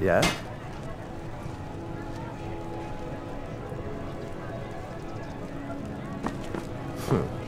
Yeah? Hmm.